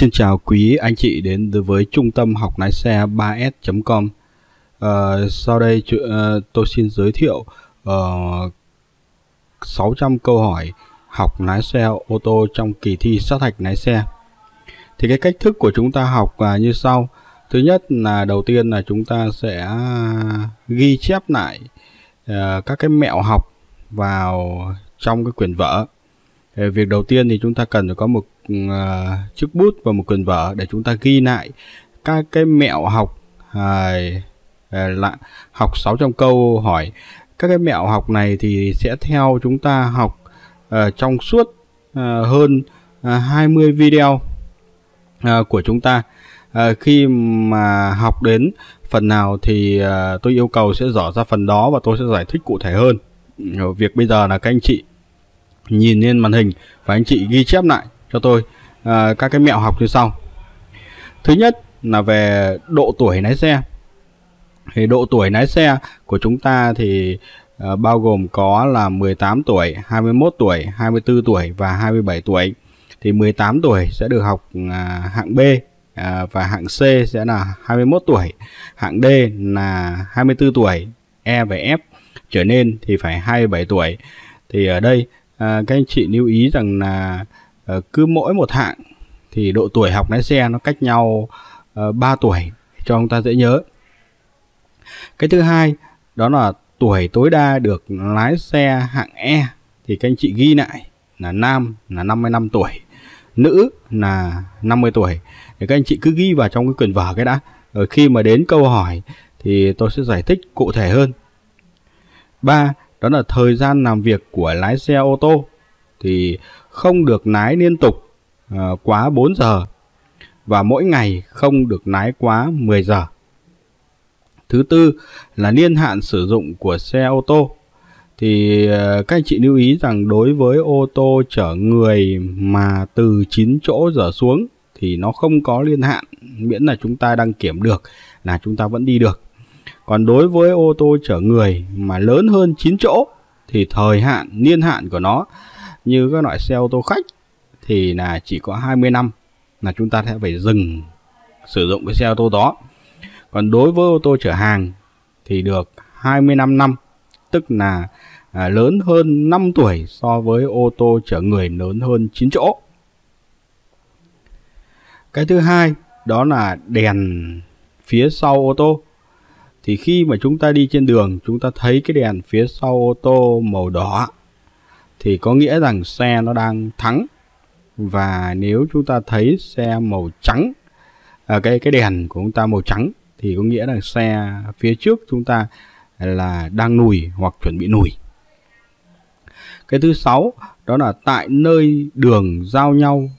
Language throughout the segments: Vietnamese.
Xin chào quý anh chị đến với trung tâm học lái xe 3s.com à, ờ, Sau đây ờ, tôi xin giới thiệu ờ, uh, 600 câu hỏi học lái xe ô tô trong kỳ thi sát hạch lái xe. Thì cái cách thức của chúng ta học là như sau. Thứ nhất là đầu tiên là chúng ta sẽ ghi chép lại uh, các cái mẹo học vào trong cái quyển vở. Việc đầu tiên thì chúng ta cần phải có một uh, chiếc bút và một quyển vở để chúng ta ghi lại các cái mẹo học uh, là học 600 câu hỏi. Các cái mẹo học này thì sẽ theo chúng ta học uh, trong suốt uh, hơn uh, 20 video uh, của chúng ta. Uh, khi mà học đến phần nào thì uh, tôi yêu cầu sẽ dở ra phần đó và tôi sẽ giải thích cụ thể hơn. Việc bây giờ là các anh chị nhìn lên màn hình và anh chị ghi chép lại cho tôi à, các cái mẹo học như sau thứ nhất là về độ tuổi lái xe thì độ tuổi lái xe của chúng ta thì à, bao gồm có là 18 tuổi, 21 tuổi, 24 tuổi và 27 tuổi. Thì 18 tuổi sẽ được học à, hạng B à, và hạng C sẽ là 21 tuổi, hạng D là 24 tuổi, E và F trở nên thì phải 27 tuổi. Thì ở đây à, các anh chị lưu ý rằng là à, Ờ, cứ mỗi một hạng thì độ tuổi học lái xe nó cách nhau ờ, à, 3 tuổi cho ông ta dễ nhớ. Cái thứ hai đó là tuổi tối đa được lái xe hạng E thì các anh chị ghi lại là nam là 55 tuổi nữ là 50 tuổi. Thì các anh chị cứ ghi vào trong cái quyển vở cái đã. Rồi khi mà đến câu hỏi thì tôi sẽ giải thích cụ thể hơn. Ba đó là thời gian làm việc của lái xe ô tô thì không được nái liên tục uh, quá 4 giờ và mỗi ngày không được lái quá 10 giờ. Thứ tư là niên hạn sử dụng của xe ô tô. Thì uh, các anh chị lưu ý rằng đối với ô tô chở người mà từ 9 chỗ trở xuống thì nó không có liên hạn miễn là chúng ta đăng kiểm được là chúng ta vẫn đi được. Còn đối với ô tô chở người mà lớn hơn 9 chỗ thì thời hạn, niên hạn của nó như các loại xe ô tô khách thì là chỉ có 20 năm là chúng ta sẽ phải dừng sử dụng cái xe ô tô đó. Còn đối với ô tô chở hàng thì được 25 năm, tức là à, lớn hơn 5 tuổi so với ô tô chở người lớn hơn 9 chỗ. Cái thứ hai đó là đèn phía sau ô tô thì khi mà chúng ta đi trên đường chúng ta thấy cái đèn phía sau ô tô màu đỏ thì có nghĩa rằng xe nó đang thắng. Và nếu chúng ta thấy xe màu trắng à, cái cái đèn của chúng ta màu trắng thì có nghĩa là xe phía trước chúng ta là đang lùi hoặc chuẩn bị lùi cái thứ sáu đó là tại nơi đường giao nhau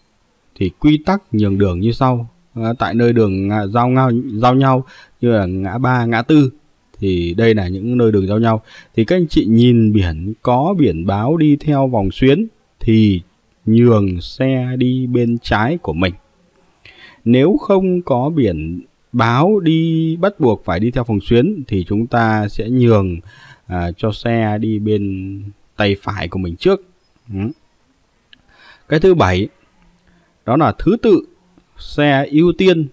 thì quy tắc nhường đường như sau. À, tại nơi đường à, giao giao nhau như là ngã ba ngã tư thì đây là những nơi đường giao nhau. Thì các anh chị nhìn biển có biển báo đi theo vòng xuyến thì nhường xe đi bên trái của mình. Nếu không có biển báo đi bắt buộc phải đi theo vòng xuyến thì chúng ta sẽ nhường à, cho xe đi bên tay phải của mình trước. Ừ. cái thứ bảy đó là thứ tự xe ưu tiên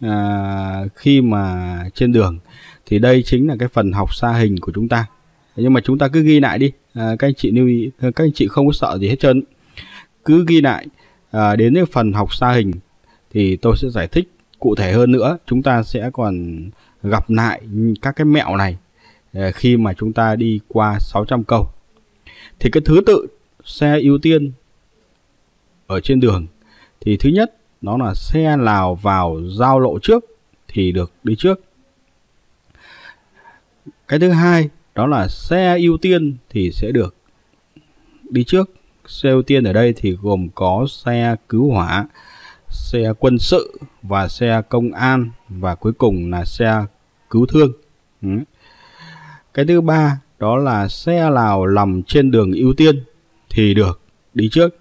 à, khi mà trên đường thì đây chính là cái phần học xa hình của chúng ta. Nhưng mà chúng ta cứ ghi lại đi. À, các anh chị lưu ý các anh chị không có sợ gì hết trơn. Cứ ghi lại à, đến cái phần học xa hình thì tôi sẽ giải thích cụ thể hơn nữa. Chúng ta sẽ còn gặp lại các cái mẹo này à, khi mà chúng ta đi qua 600 câu. Thì cái thứ tự xe ưu tiên ở trên đường thì thứ nhất nó là xe nào vào giao lộ trước thì được đi trước cái thứ hai đó là xe ưu tiên thì sẽ được đi trước. Xe ưu tiên ở đây thì gồm có xe cứu hỏa, xe quân sự và xe công an và cuối cùng là xe cứu thương. Ừ. cái thứ ba đó là xe nào nằm trên đường ưu tiên thì được đi trước.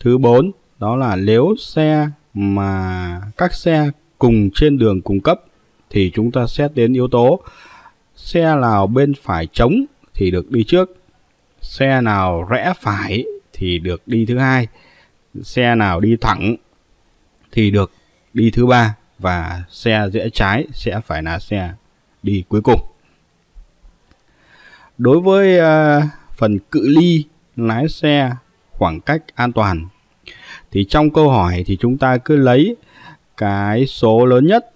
Thứ bốn đó là nếu xe mà các xe cùng trên đường cung cấp thì chúng ta xét đến yếu tố xe nào bên phải trống thì được đi trước. Xe nào rẽ phải thì được đi thứ hai. Xe nào đi thẳng thì được đi thứ ba. Và xe rẽ trái sẽ phải là xe đi cuối cùng. Đối với uh, phần cự ly lái xe khoảng cách an toàn thì trong câu hỏi thì chúng ta cứ lấy cái số lớn nhất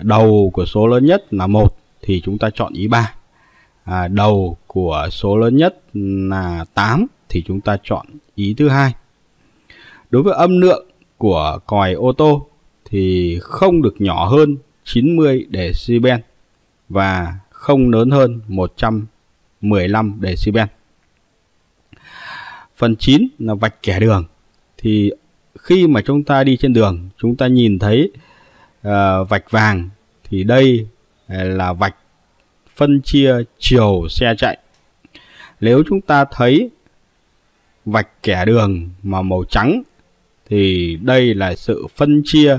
đầu của số lớn nhất là một thì chúng ta chọn ý 3 à, đầu của số lớn nhất là 8 thì chúng ta chọn ý thứ hai đối với âm lượng của còi ô tô thì không được nhỏ hơn 90 decibel và không lớn hơn 115 decibel. Phần 9 là vạch kẻ đường. Thì khi mà chúng ta đi trên đường, chúng ta nhìn thấy uh, vạch vàng thì đây Ờ, là vạch phân chia chiều xe chạy. Nếu chúng ta thấy vạch kẻ đường mà màu trắng thì đây là sự phân chia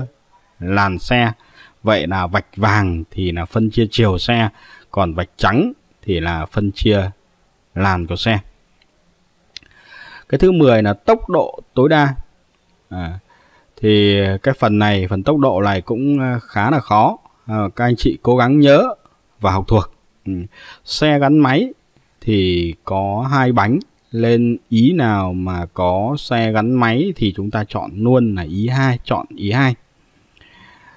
làn xe. Vậy là vạch vàng thì là phân chia chiều xe, còn vạch trắng thì là phân chia làn của xe. Cái thứ 10 là tốc độ tối đa. À, thì cái phần này, phần tốc độ này cũng ờ, khá là khó. À, các anh chị cố gắng nhớ và học thuộc. Ừ. Xe gắn máy thì có hai bánh lên ý nào mà có xe gắn máy thì chúng ta chọn luôn là ý 2, chọn ý 2.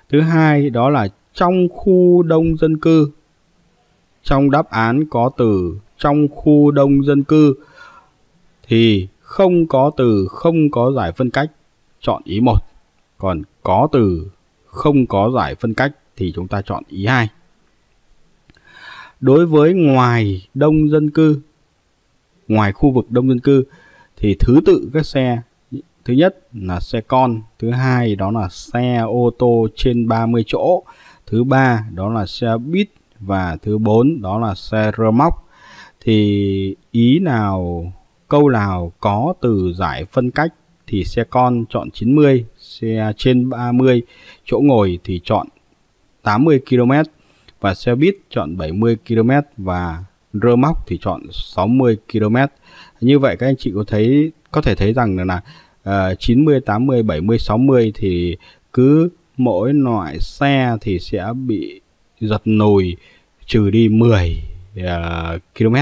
Thứ hai đó là trong khu đông dân cư. Trong đáp án có từ trong khu đông dân cư thì không có từ không có giải phân cách, chọn ý 1. Còn có từ không có giải phân cách thì chúng ta chọn ý 2. Đối với ngoài đông dân cư, ngoài khu vực đông dân cư thì thứ tự các xe Thứ nhất là xe con, thứ hai đó là xe ô tô trên 30 chỗ, thứ ba đó là xe buýt và thứ bốn đó là xe rơ móc. Thì ý nào câu nào có từ giải phân cách thì xe con chọn 90, xe trên 30 chỗ ngồi thì chọn 80 km và xe buýt chọn 70 km và rơ móc thì chọn 60 km. Như vậy các anh chị có thấy có thể thấy rằng là, uh, 90, 80, 70, 60 thì cứ mỗi loại xe thì sẽ bị giật nồi trừ đi 10 uh, à, km.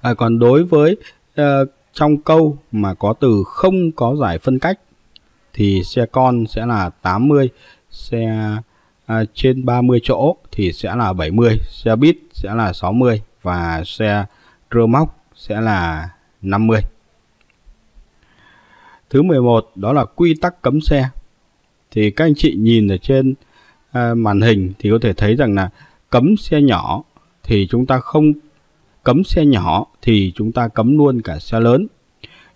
À, còn đối với uh, trong câu mà có từ không có giải phân cách thì xe con sẽ là 80, xe à, trên 30 chỗ thì sẽ là 70, xe buýt sẽ là 60 và xe rơ móc sẽ là 50. Thứ 11 đó là quy tắc cấm xe. Thì các anh chị nhìn ở trên à, màn hình thì có thể thấy rằng là cấm xe nhỏ thì chúng ta không cấm xe nhỏ thì chúng ta cấm luôn cả xe lớn.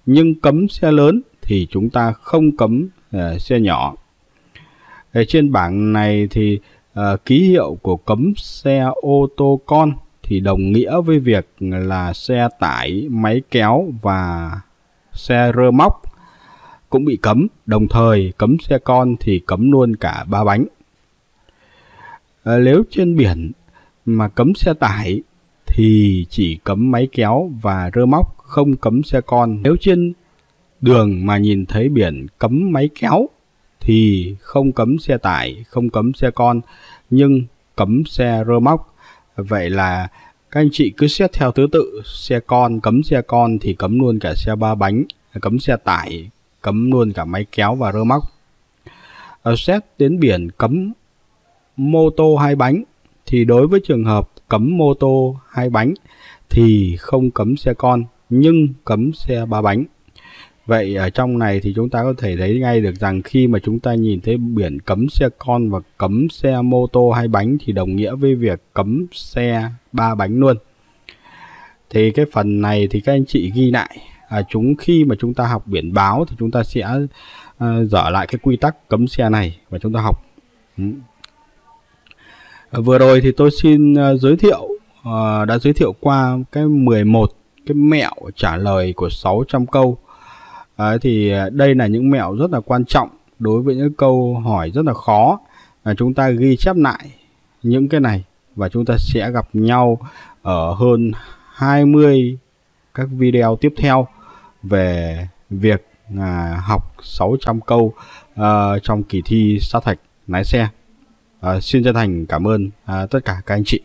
Nhưng cấm xe lớn thì chúng ta không cấm uh, xe nhỏ. Ở trên bảng này thì uh, ký hiệu của cấm xe ô tô con thì đồng nghĩa với việc là xe tải, máy kéo và xe rơ móc cũng bị cấm, đồng thời cấm xe con thì cấm luôn cả ba bánh. À, nếu trên biển mà cấm xe tải thì chỉ cấm máy kéo và rơ móc, không cấm xe con. Nếu trên đường mà nhìn thấy biển cấm máy kéo thì không cấm xe tải, không cấm xe con, nhưng cấm xe rơ móc. Vậy là các anh chị cứ xét theo thứ tự, xe con, cấm xe con thì cấm luôn cả xe ba bánh, cấm xe tải, cấm luôn cả máy kéo và rơ móc. Ở xét đến biển cấm mô tô hai bánh thì đối với trường hợp cấm mô tô hai bánh thì không cấm xe con nhưng cấm xe ba bánh. Vậy ở trong này thì chúng ta có thể thấy ngay được rằng khi mà chúng ta nhìn thấy biển cấm xe con và cấm xe mô tô hai bánh thì đồng nghĩa với việc cấm xe ba bánh luôn. Thì cái phần này thì các anh chị ghi lại à, chúng khi mà chúng ta học biển báo thì chúng ta sẽ à, dở lại cái quy tắc cấm xe này và chúng ta học ừ. à, vừa rồi thì tôi xin uh, giới thiệu uh, đã giới thiệu qua cái 11 cái mẹo trả lời của 600 câu Đấy, thì à, đây là những mẹo rất là quan trọng đối với những câu hỏi rất là khó à, chúng ta ghi chép lại những cái này và chúng ta sẽ gặp nhau ở hơn 20 các video tiếp theo về việc à, học 600 câu à, trong kỳ thi sát hạch lái xe. À, xin chân thành cảm ơn à, tất cả các anh chị.